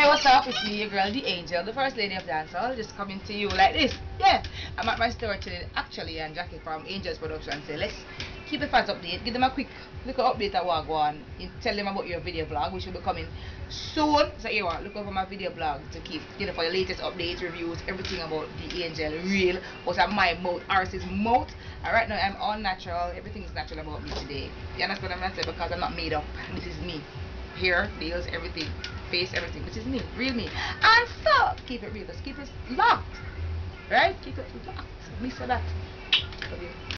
Hey, what's up? It's me, your girl, D'Angel, the first lady of dancehall, just coming to you like this. Yeah, I'm at my store today, actually, and Jackie from Angels Production say, let's keep the fans updated, give them a quick little update at Wagwan, tell them about your video blog, which will be coming soon. So here, look over my video blog to keep, you know, for the latest updates, reviews, everything about D'Angel, real, what's at my mouth, RS's mouth. And right now, I'm all natural, everything is natural about me today. You understand what I'm saying? Because I'm not made up, this is me. Hair, nails, everything face, everything, which is me, real me. And so, keep it real, just keep it locked. Right? Keep it locked. Me say that.